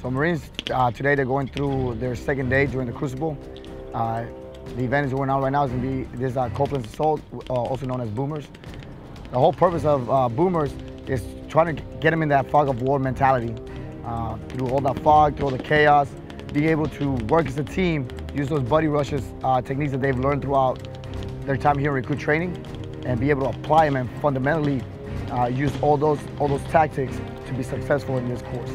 So Marines, uh, today they're going through their second day during the Crucible. Uh, the event is going on right now. is going to be this uh, Copeland's Assault, uh, also known as Boomers. The whole purpose of uh, Boomers is trying to get them in that fog of war mentality. Uh, through all that fog, through all the chaos, being able to work as a team, use those buddy rushes uh, techniques that they've learned throughout their time here in recruit training, and be able to apply them and fundamentally uh, use all those all those tactics to be successful in this course.